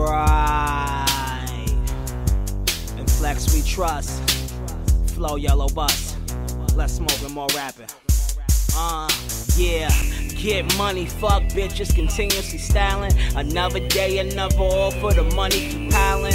Right. And flex we trust. Flow yellow bus. Less smoking, more rapping. Uh, yeah. Get money, fuck bitches, continuously styling. Another day, another all for the money, keep piling.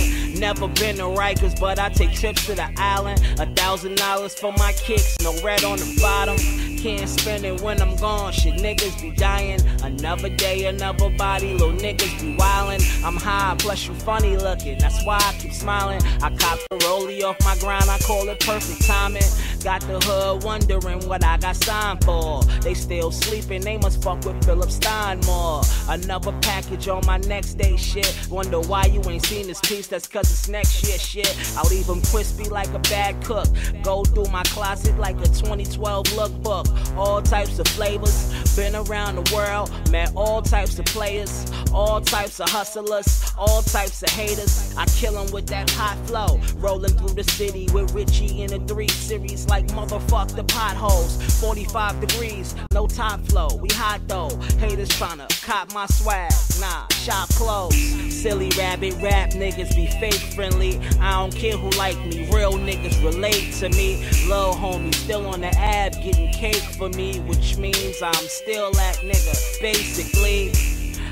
Never been to Rikers, but I take trips to the island. A thousand dollars for my kicks, no red on the bottom. Can't spend it when I'm gone, shit niggas be dying. Another day, another body, little niggas be wildin'. I'm high, plus you funny looking, that's why I keep smiling. I cop the rollie off my grind, I call it perfect timing. Got the hood wondering what I got signed for. They still sleeping, they must fuck with Philip Stein more. Another package on my next day shit. Wonder why you ain't seen this piece, that's cause it's next year shit. I leave them crispy like a bad cook. Go through my closet like a 2012 lookbook. All types of flavors, been around the world, met all types of players, all types of hustlers, all types of haters. I kill them with that hot flow. Rolling through the city with Richie in a 3 series like motherfuck the potholes. 45 degrees, no top flow. We hot though. Haters tryna cop my swag. Nah, shop closed. Silly rabbit rap niggas be fake friendly. I don't care who like me. Real niggas relate to me. Lil homie still on the ab getting cake for me, which means I'm still that nigga. Basically,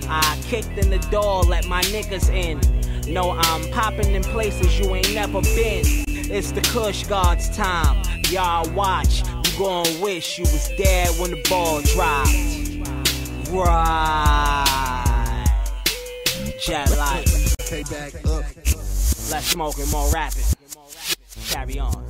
I kicked in the door, let my niggas in. No, I'm popping in places you ain't never been. It's the Kush God's time. Y'all watch. You gon' wish you was dead when the ball dropped. Right. Jet life. Up. Less smoking, more rapping. Carry on.